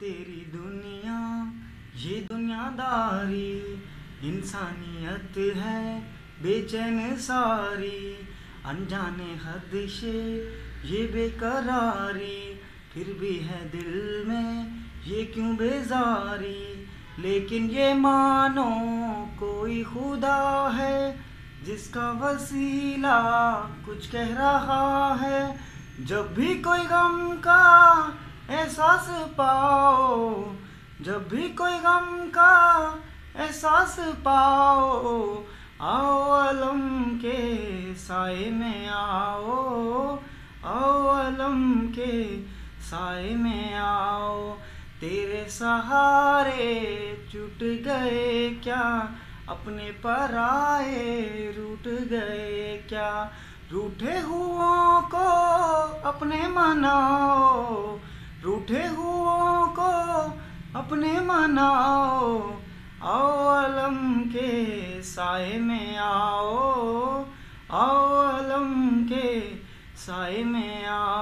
तेरी दुनिया, ये दुनियादारी, इंसानियत है, बेचैन सारी। अनजाने हद से ये बेकरारी, फिर भी है दिल में, ये क्यों बेजारी? लेकिन ये मानो कोई खुदा है, जिसका वसीला कुछ कह रहा है। जब भी कोई गम का एहसास पाओ, जब भी कोई गम का एहसास पाओ, आओ अलम के साय में आओ आओ अलम के साए में आओ। तेरे सहारे छूट गए क्या? अपने पराए रूठ गए क्या? रूठे हुओं को अपने मनाओ। रूठे हुओं को अपने मनाओ, आओ अलम के साय में आओ आओ अलम के साय में आओ।